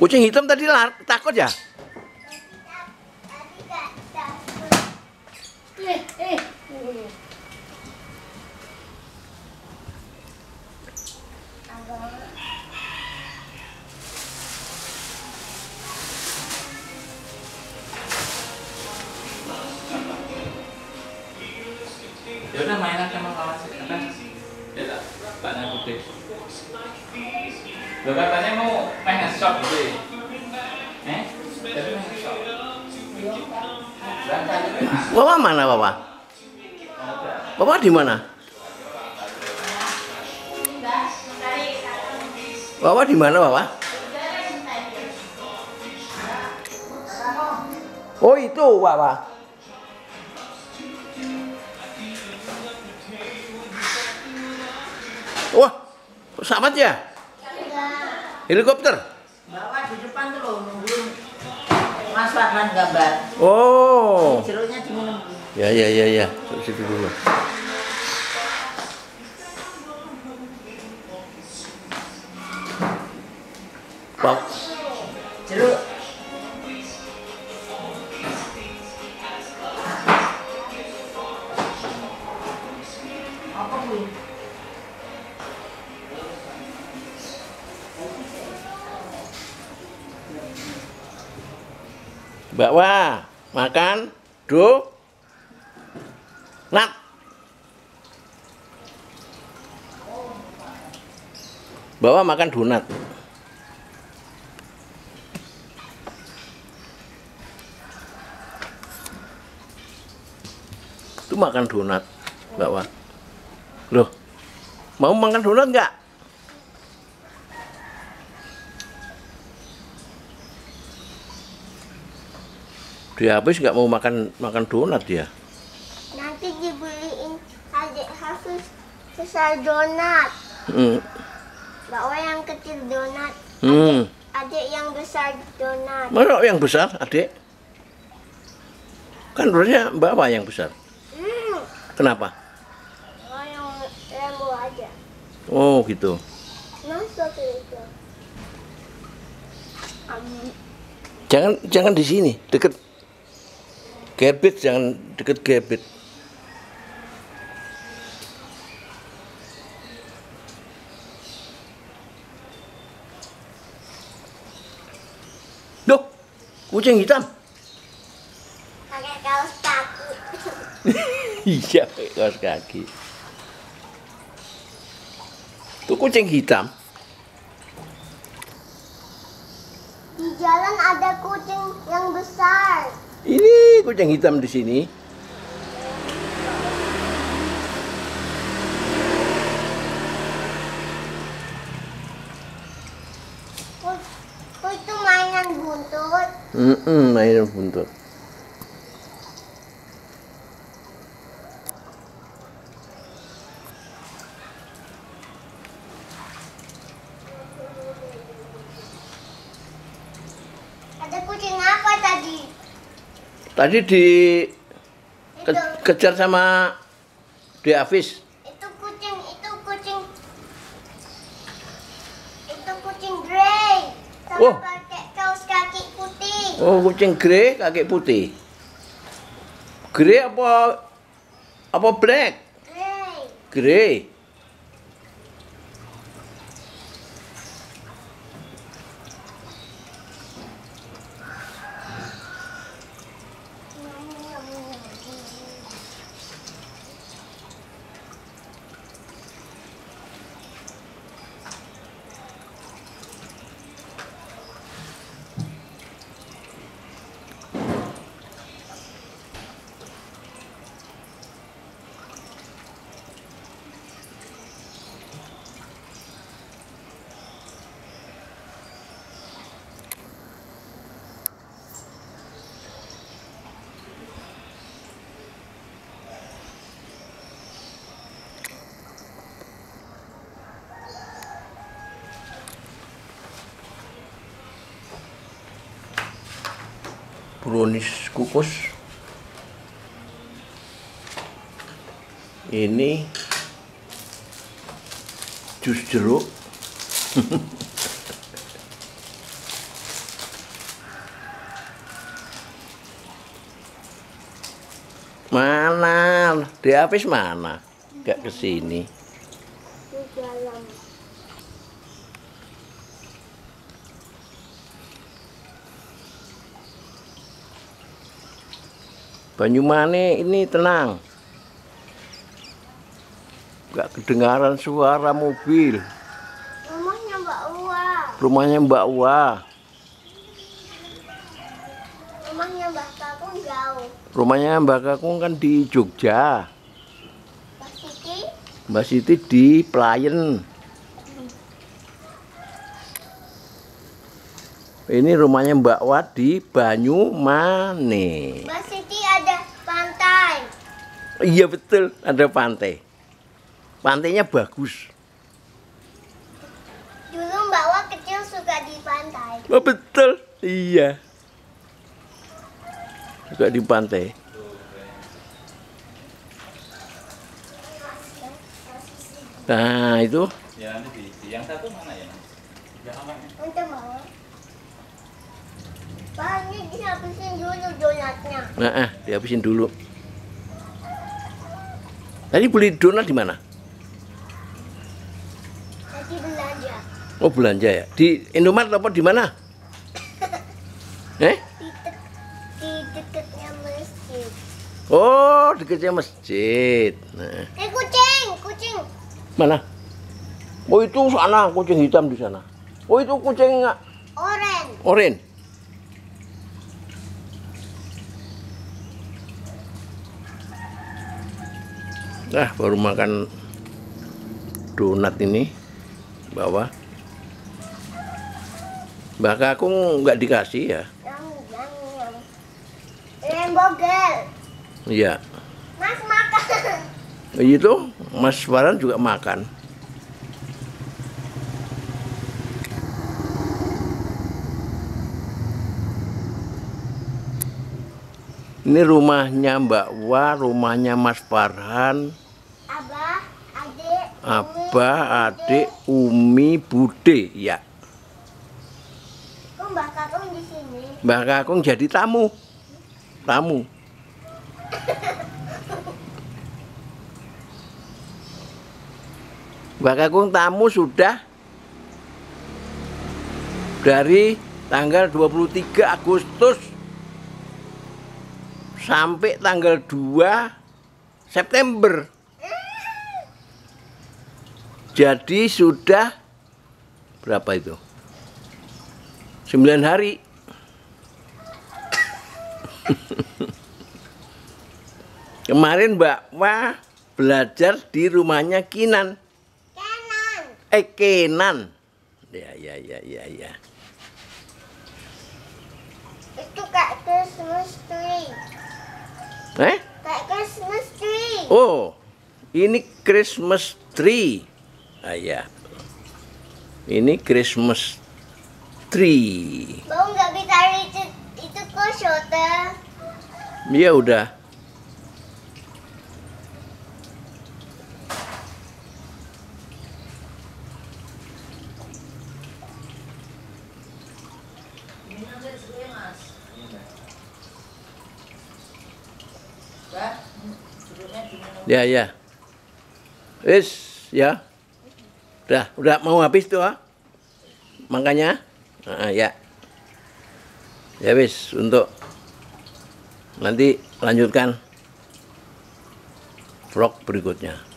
Kucing hitam tadi lar takut ya? Ya udah mainan sama kawan apa? Ya tak Mbaknya putih lo katanya mau ya? eh Wawa mana Wawa? Wawa di mana? Wawa di mana Wawa? Oh itu Wawa. Wah, pesawat ya? Helikopter? Di depan tuh loh nunggu Mas Farhan gambar. Oh, Jeruknya diminum. ya ya ya ya, Terus situ dulu. Wow. Mbak Wah, makan do nat. Bawa makan donat. Itu makan donat, Mbak Wah. Loh, mau makan donat nggak? Dia habis nggak mau makan makan donat dia. Nanti dibeliin adik Hafiz besar donat. Hmm. Bawa yang kecil donat. Hmm. Adik yang besar donat. Mana yang besar, adik? Kan harusnya bawa yang besar. Hmm. Kenapa? Oh yang aja. Oh gitu. Itu? Um, Jangan jangan di sini, deket gerbit, jangan deket gerbit. Duh, kucing hitam. pakai kaos kaki. iya, pakai kaos kaki. Itu kucing hitam. Di jalan ada kucing yang besar. Ini kucing hitam di sini. Itu mainan buntut. Mm mainan buntut. Ada kucing? Tadi di ke- kejar sama di Hafiz. itu kucing, itu kucing. Itu kucing grey. Sama Oh. pakai kaos kaki putih. Oh, kucing grey kaki putih. Grey apa apa black? Grey. Grey. Gronis kukus ini jus jeruk. Mana? Di mana? Gak ke sini. Banyumane ini tenang. Gak kedengaran suara mobil. Rumahnya Mbak Ua. Rumahnya Mbak Wah. Rumahnya Mbak Kakung jauh. Rumahnya Mbak Kakung kan di Jogja. Mbak Siti Mbak Siti di Pelayan. Ini rumahnya Mbak Wah di Banyumane. Mbak Siti ada pantai. Iya betul, ada pantai. Pantainya bagus. Dulu Mbak Ua kecil suka di pantai. Oh, betul, iya. Juga di pantai. Nah itu Ya di yang satu mana ya? Untuk Mbak Ua. Pak, ini dihabisin dulu donatnya. Nah, ah, dihabisin dulu. Tadi beli donat di mana? Tadi belanja. Oh belanja ya. Di Indomaret apa di mana? Eh? Di, dekatnya masjid. Oh dekatnya masjid. Nah, Eh kucing, kucing. mana? Oh itu sana kucing hitam di sana. Oh itu kucing Oren. oren. Nah baru makan donat ini bawah. Mbak Kakung nggak dikasih ya? Rembogel. Iya. Mas makan. Itu Mas Farhan juga makan. Ini rumahnya Mbak Wa, rumahnya Mas Farhan, Abah, adik, Abah, adik, Umi, Bude, ya. Kok Mbak Kakung di sini? Mbak Kakung jadi tamu. Tamu. Mbak Kakung tamu sudah dari tanggal 23 Agustus sampai tanggal 2 September. Jadi sudah berapa itu? 9 hari. Kemarin Mbak Wah belajar di rumahnya Kinan. Kanan. Eh Kenan. Ya ya ya ya ya. Itu kayak Christmas tree. Eh? Kayak Christmas tree. Oh, ini Christmas tree. Ah ya. Ini Christmas tree. Bau nggak bisa itu itu kok shooter. Ya udah. Ini nanti suwe mas. Bah, duduknya diminum. Ya ya. Wis ya. Udah, udah mau habis tuh ah. Makanya ah, ya. Ya wis untuk nanti lanjutkan vlog berikutnya.